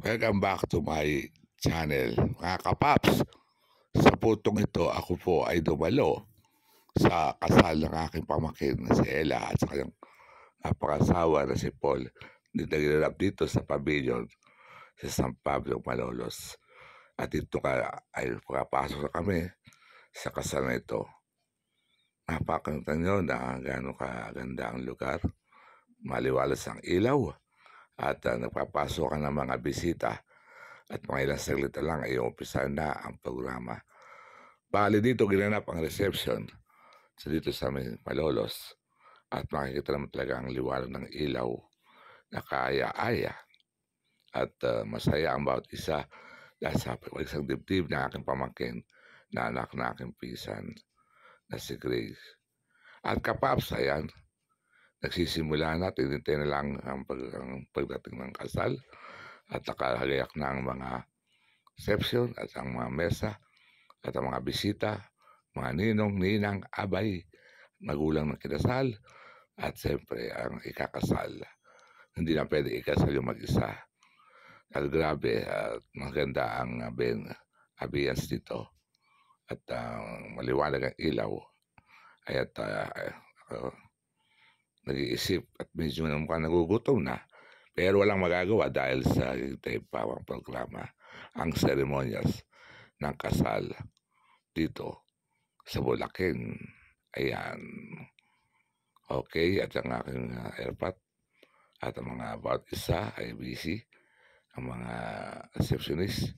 Welcome back to my channel, mga kapaps. Sa putong ito, ako po ay dumalo sa kasal ng aking pamakin na si Ella at sa kanyang napakasawa na si Paul. Nagdaginap dito sa pavilion sa San Pablo, Malolos. At dito ka, ay pagkapasok na kami sa kasal na ito. Napakanta nyo na gano'ng kaganda ang lugar. Maliwalas ang ilaw at uh, nagpapasok ng mga bisita at mga ilang saglit lang ay umpisa na ang programa. Bali dito ginanap ang reception sa dito sa Malolos at makikita naman talaga ang liwanag ng ilaw na kaya-aya at uh, masaya ang bawat isa dahil sa isang dibdib na aking pamangkin na anak na aking pisan na si Grace. At kapaps, ayan, nagsisimula na, tinintay na lang ang, pag, ang pagdating ng kasal at nakahalayak na ang mga reception at ang mga mesa at ang mga bisita, mga ninong, ninang, abay, magulang ng kinasal at siyempre ang ikakasal. Hindi na pwede ikasal yung mag-isa. At grabe at maganda ang ben, ambience dito at uh, maliwanag ang ilaw. Ay at uh, uh, nag-iisip at medyo na mukhang nagugutom na. Pero walang magagawa dahil sa pawang programa ang seremonyas ng kasal dito sa Bulacan. Ayan. Okay, at ang aking uh, airpot at ang mga about isa ay busy. Ang mga receptionist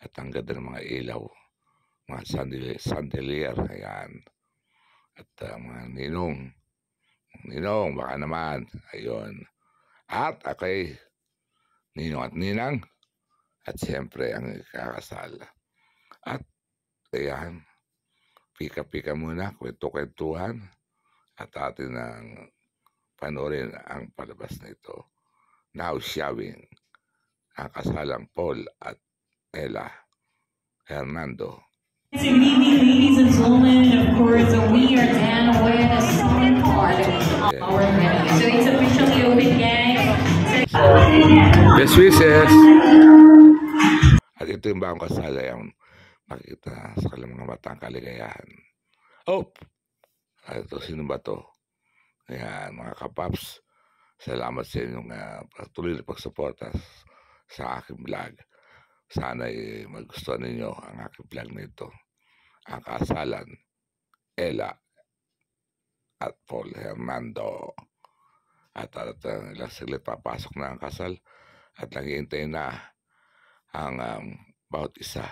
at ang ganda ng mga ilaw. Mga sandelier ayan. At uh, mga ninong Ninong, baka naman. Ayun. At okay, Ninong at Ninang. At siyempre ang kakasal. At ayan, pika-pika muna, kwento-kwentuhan. At atin ang panorin ang palabas na ito. Now showing ang kasalang Paul at Ella Hernando. Good evening, ladies and gentlemen. Of course, we are done with the second part of our venue. So it's officially open, gang. Best wishes! At ito yung bagong kasala yung makikita sa kanilang mga mata ang kaligayahan. Oh! At ito, sino ba to? Ayan, mga kapaps, salamat sa inyong uh, patuloy na pagsuporta sa aking vlog. Sana ay magustuhan ninyo ang aking vlog na ito. Ang kasalan, Ella at Paul Hernando. At at uh, ilang saglit papasok na ang kasal at naghihintay na ang um, bawat isa.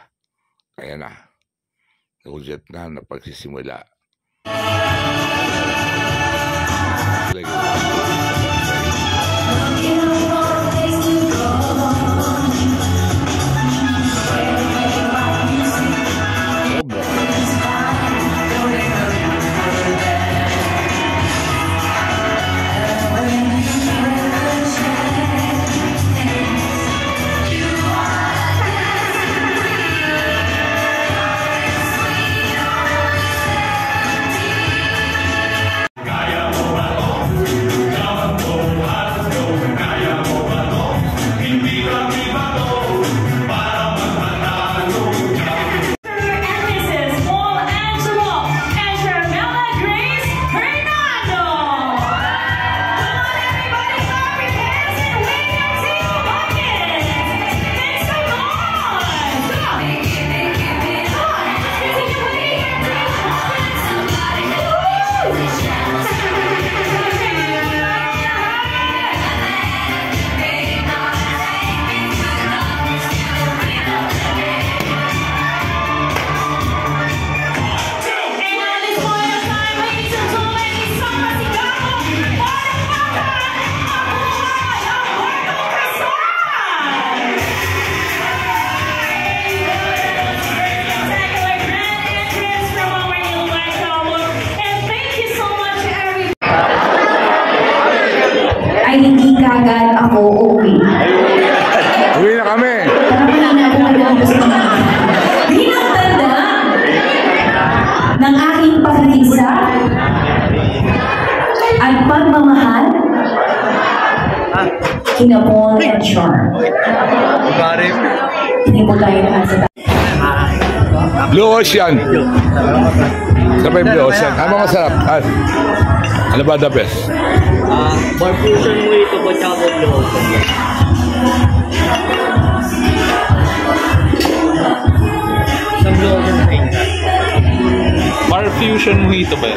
Kaya na, nagulat na na pagsisimula. Entrances, uuwi. Uwi na kami! Parang na ako mag-gusto na. Bilang tanda ng aking pakikisa at pagmamahal kina Paul and Char. pare. Hindi mo tayo naman sa Blue Ocean. Sa may Blue Ocean. Ano masarap? Ah, ano ba the best? Ah, bar fusion mo ito po tsaka blue. Sa blue ocean. Bar Fusion Mojito ba?